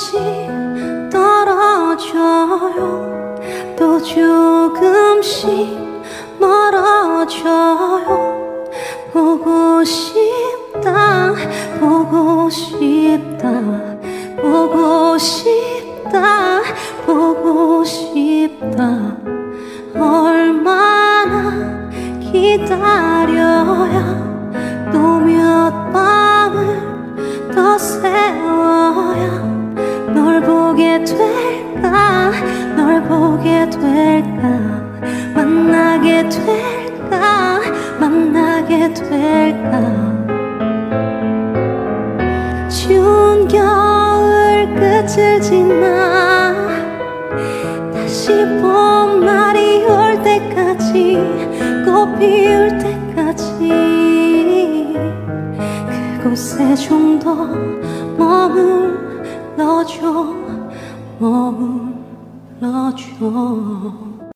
같이 떨어져요. 또 조금씩 멀어져요. 보고 싶다 보고 싶다 보고 싶다 보고 싶다. 얼마나 기다려야 또 몇 밤을 더세 될까 널 보게 될까? 만나게 될까? 만나게 될까? 추운 겨울 끝을 지나 다시 봄날이 올 때까지 꽃 피울 때까지 그곳에 좀 더 머물러줘 머물러줘